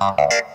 Uh-oh.